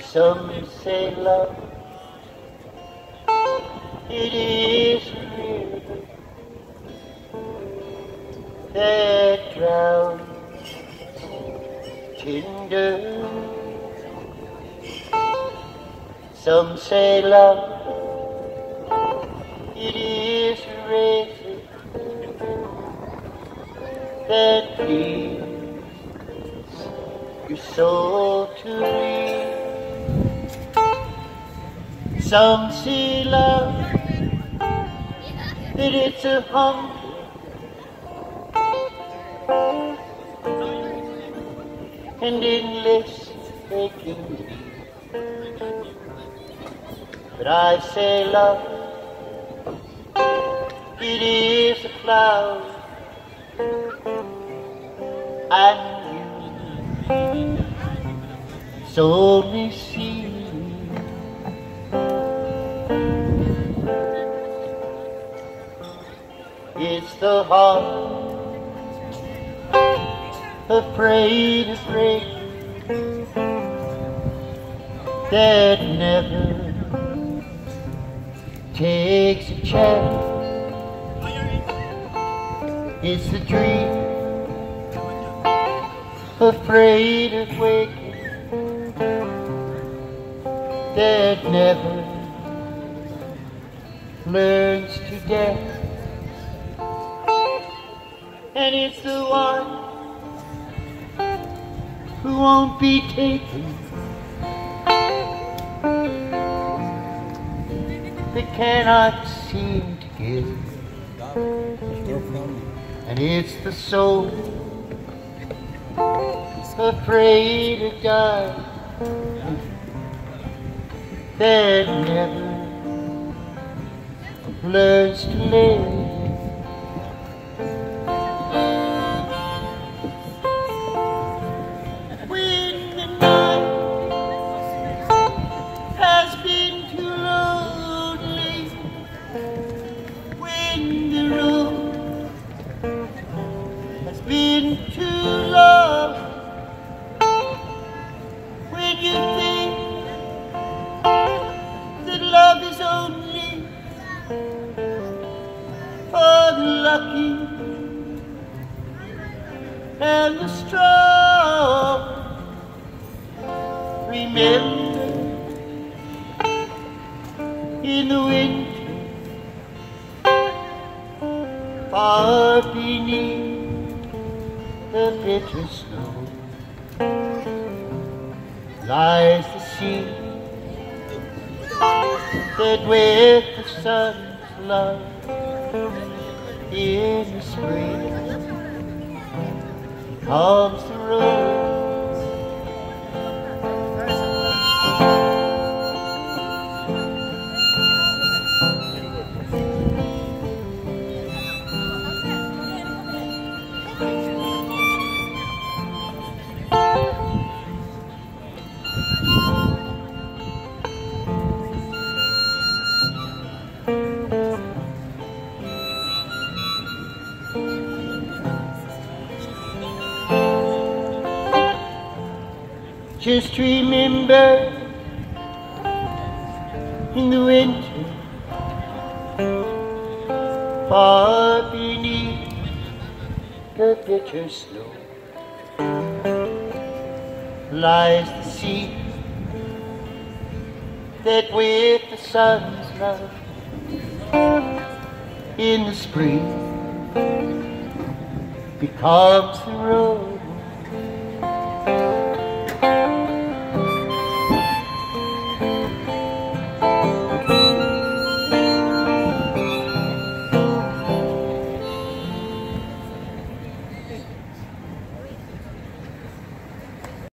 Some say love, it is a river that drowns tender. Some say love, it is a razor that leads your soul to read. Some say love, that it's a hunger and endless aching. But I say love, it is a cloud and only see It's the heart afraid to break that never takes a chance. It's the dream afraid of waking that never learns to dance. And it's the one who won't be taken They cannot seem to give. And it's the soul afraid to die that never learns to live. And the strong. Remember in the winter, far beneath the bitter snow, lies the sea that with the sun's love in spring comes Just remember in the winter, far beneath the bitter snow, lies the sea that with the sun's love in the spring becomes the rose.